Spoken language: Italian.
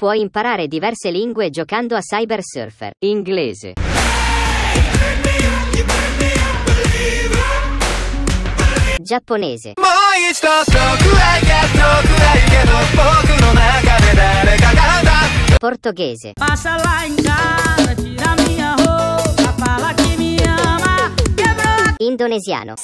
puoi imparare diverse lingue giocando a Cyber Surfer Inglese. Giapponese. Portoghese. Indonesiano.